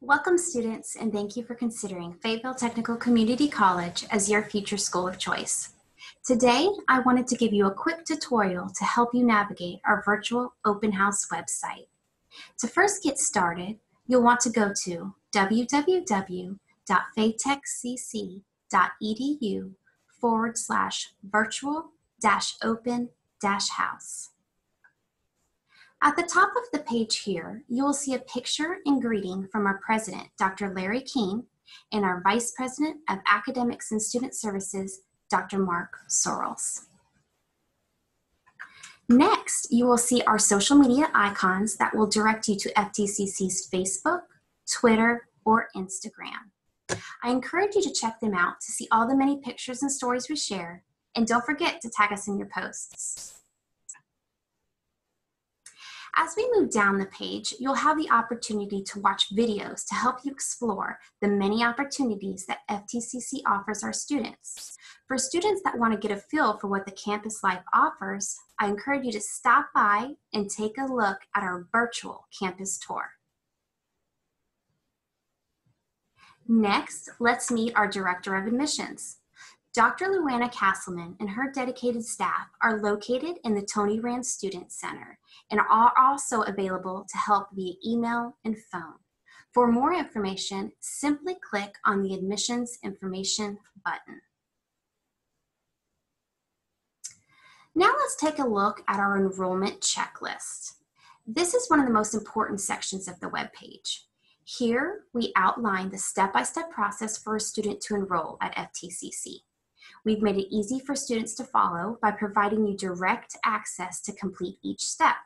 Welcome students and thank you for considering Fayetteville Technical Community College as your future school of choice. Today, I wanted to give you a quick tutorial to help you navigate our virtual open house website. To first get started, you'll want to go to www.faytechcc.edu forward slash virtual dash open dash house. At the top of the page here, you will see a picture and greeting from our president, Dr. Larry Keen, and our Vice President of Academics and Student Services, Dr. Mark Sorrells. Next, you will see our social media icons that will direct you to FTCC's Facebook, Twitter, or Instagram. I encourage you to check them out to see all the many pictures and stories we share, and don't forget to tag us in your posts. As we move down the page, you'll have the opportunity to watch videos to help you explore the many opportunities that FTCC offers our students. For students that want to get a feel for what the campus life offers, I encourage you to stop by and take a look at our virtual campus tour. Next, let's meet our Director of Admissions. Dr. Luana Castleman and her dedicated staff are located in the Tony Rand Student Center and are also available to help via email and phone. For more information, simply click on the Admissions Information button. Now let's take a look at our enrollment checklist. This is one of the most important sections of the web page. Here, we outline the step-by-step -step process for a student to enroll at FTCC. We've made it easy for students to follow by providing you direct access to complete each step.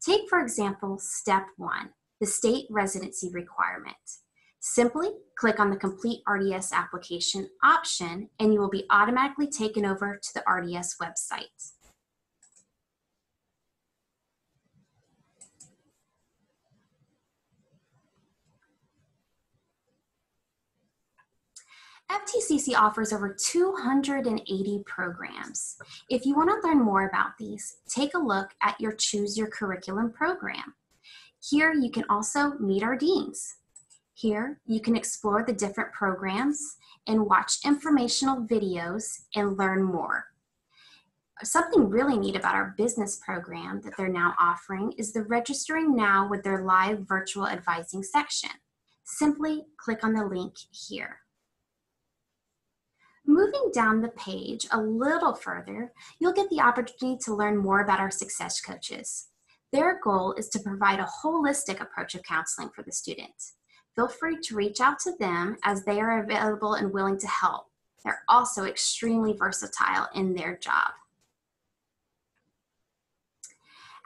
Take, for example, step one, the state residency requirement. Simply click on the Complete RDS application option and you will be automatically taken over to the RDS website. FTCC offers over 280 programs. If you want to learn more about these, take a look at your Choose Your Curriculum program. Here you can also meet our deans. Here you can explore the different programs and watch informational videos and learn more. Something really neat about our business program that they're now offering is the registering now with their live virtual advising section. Simply click on the link here. Moving down the page a little further, you'll get the opportunity to learn more about our success coaches. Their goal is to provide a holistic approach of counseling for the student. Feel free to reach out to them as they are available and willing to help. They're also extremely versatile in their job.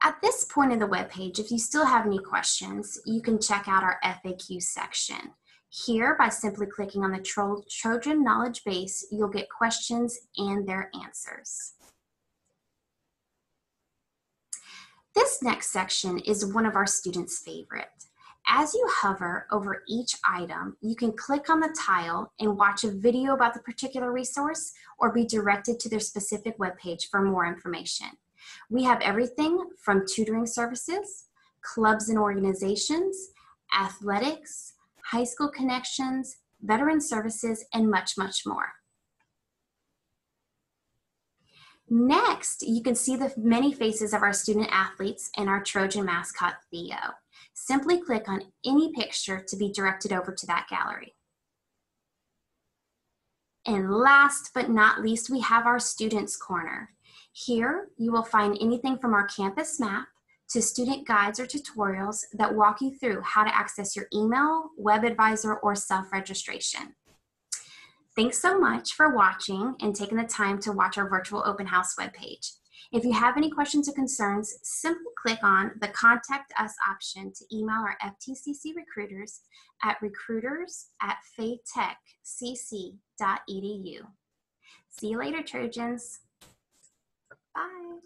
At this point in the webpage, if you still have any questions, you can check out our FAQ section. Here, by simply clicking on the Tro Trojan Knowledge Base, you'll get questions and their answers. This next section is one of our students' favorite. As you hover over each item, you can click on the tile and watch a video about the particular resource or be directed to their specific webpage for more information. We have everything from tutoring services, clubs and organizations, athletics, high school connections, veteran services, and much, much more. Next, you can see the many faces of our student athletes and our Trojan mascot, Theo. Simply click on any picture to be directed over to that gallery. And last but not least, we have our Students Corner. Here, you will find anything from our campus map to student guides or tutorials that walk you through how to access your email, web advisor, or self-registration. Thanks so much for watching and taking the time to watch our virtual open house webpage. If you have any questions or concerns, simply click on the Contact Us option to email our FTCC recruiters at recruiters at faytechcc.edu. See you later, Trojans. Bye.